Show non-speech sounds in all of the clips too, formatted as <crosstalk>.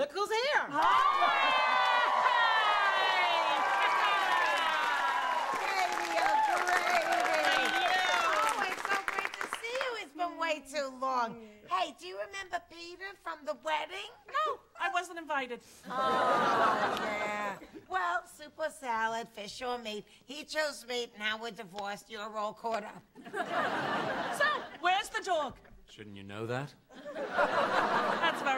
Uncle's who's here. oh, Grady. Oh, it's so great to see you. It's been way too long. Hey, do you remember Peter from the wedding? No, I wasn't invited. Oh, yeah. Well, soup or salad, fish or meat. He chose meat, now we're divorced. You're all caught up. So, where's the dog? Shouldn't you know that? <laughs>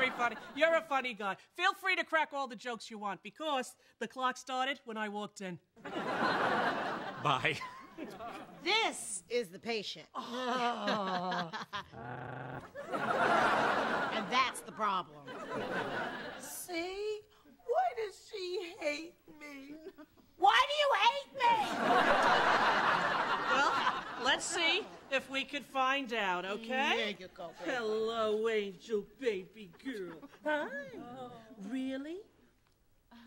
That's very funny. You're a funny guy. Feel free to crack all the jokes you want because the clock started when I walked in. <laughs> Bye. This is the patient. Oh. <laughs> and that's the problem. See? Why does she hate me? Why do you hate me? Well, let's see if we could find out, okay? There you go, baby. Hello, angel baby girl. Hi. Really?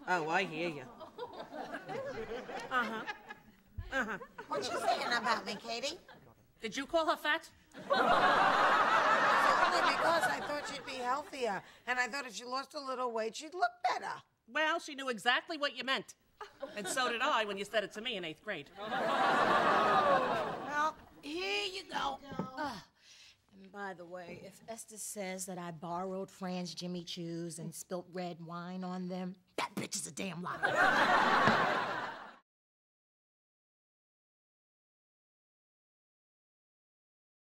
Oh, I hear you. Uh-huh. Uh-huh. What you saying about me, Katie? Did you call her fat? Only because I thought she'd be healthier, and I thought if she lost a little weight, she'd look better. Well, she knew exactly what you meant. And so did I when you said it to me in eighth grade. Well, here you go. And by the way, if Esther says that I borrowed Fran's Jimmy Choos and spilt red wine on them, that bitch is a damn liar. <laughs>